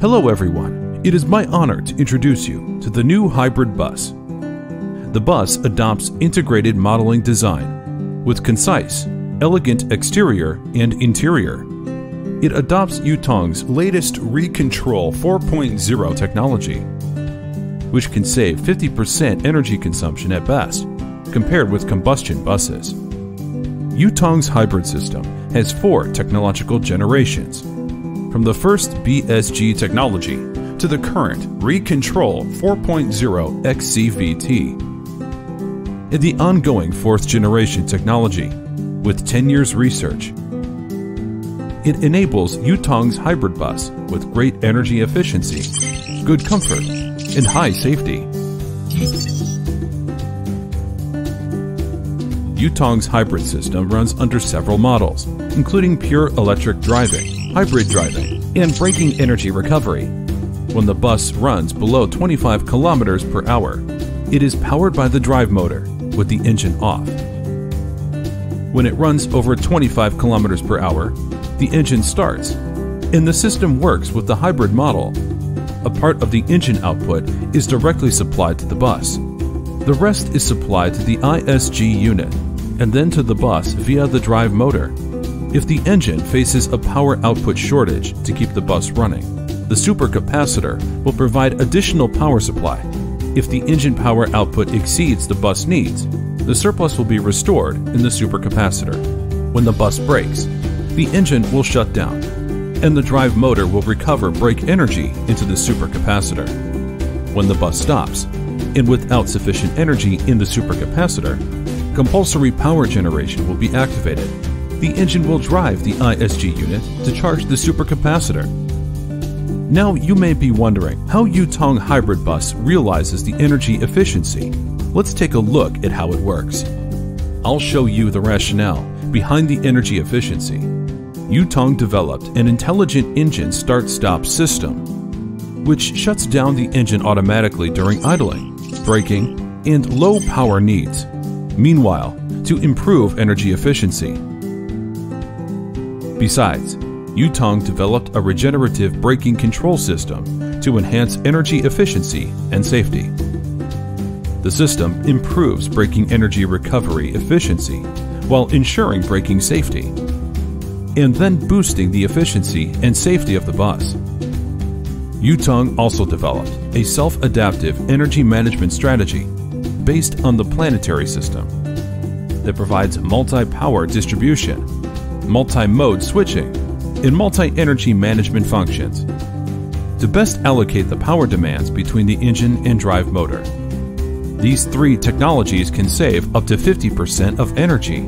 Hello, everyone. It is my honor to introduce you to the new hybrid bus. The bus adopts integrated modeling design with concise, elegant exterior and interior. It adopts Yutong's latest ReCtrl 4.0 technology, which can save 50% energy consumption at best, compared with combustion buses. Yutong's hybrid system has four technological generations from the first BSG technology to the current ReCtrl 4.0 XCVT. In the ongoing fourth generation technology, with 10 years research, it enables Yutong's hybrid bus with great energy efficiency, good comfort, and high safety. Yutong's hybrid system runs under several models, including pure electric driving, hybrid driving, and braking energy recovery. When the bus runs below 25 kilometers per hour, it is powered by the drive motor with the engine off. When it runs over 25 kilometers per hour, the engine starts, and the system works with the hybrid model. A part of the engine output is directly supplied to the bus. The rest is supplied to the ISG unit and then to the bus via the drive motor. If the engine faces a power output shortage to keep the bus running, the supercapacitor will provide additional power supply. If the engine power output exceeds the bus needs, the surplus will be restored in the supercapacitor. When the bus brakes, the engine will shut down, and the drive motor will recover brake energy into the supercapacitor. When the bus stops, and without sufficient energy in the supercapacitor, compulsory power generation will be activated the engine will drive the ISG unit to charge the supercapacitor. Now you may be wondering how Yutong Hybrid Bus realizes the energy efficiency. Let's take a look at how it works. I'll show you the rationale behind the energy efficiency. Yutong developed an intelligent engine start-stop system, which shuts down the engine automatically during idling, braking, and low power needs. Meanwhile, to improve energy efficiency, Besides, Yutong developed a regenerative braking control system to enhance energy efficiency and safety. The system improves braking energy recovery efficiency while ensuring braking safety, and then boosting the efficiency and safety of the bus. Yutong also developed a self-adaptive energy management strategy based on the planetary system that provides multi-power distribution multi-mode switching, and multi-energy management functions to best allocate the power demands between the engine and drive motor. These three technologies can save up to 50% of energy.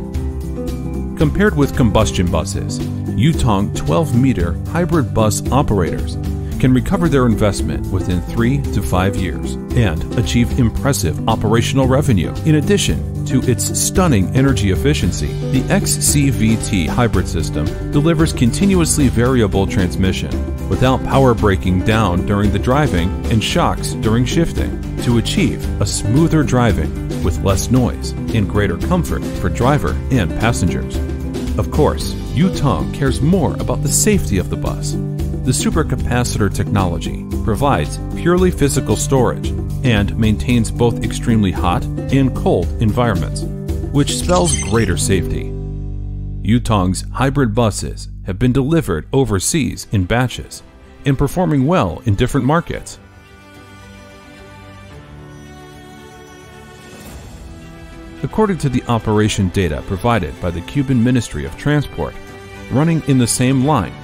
Compared with combustion buses, Yutong 12-meter hybrid bus operators can recover their investment within three to five years and achieve impressive operational revenue. In addition to its stunning energy efficiency, the XCVT hybrid system delivers continuously variable transmission without power breaking down during the driving and shocks during shifting to achieve a smoother driving with less noise and greater comfort for driver and passengers. Of course, Yutong cares more about the safety of the bus the supercapacitor technology provides purely physical storage and maintains both extremely hot and cold environments, which spells greater safety. Yutong's hybrid buses have been delivered overseas in batches and performing well in different markets. According to the operation data provided by the Cuban Ministry of Transport, running in the same line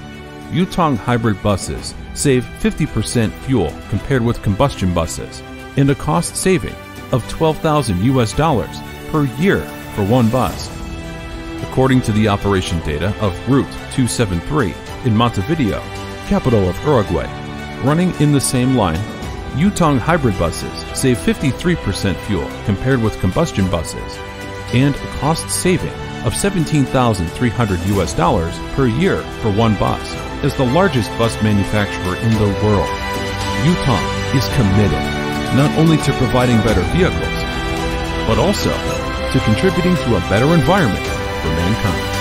Yutong hybrid buses save 50% fuel compared with combustion buses and a cost saving of 12,000 US dollars per year for one bus. According to the operation data of Route 273 in Montevideo, capital of Uruguay, running in the same line, Yutong hybrid buses save 53% fuel compared with combustion buses and a cost saving of 17,300 US dollars per year for one bus. As the largest bus manufacturer in the world, Yutong is committed not only to providing better vehicles, but also to contributing to a better environment for mankind.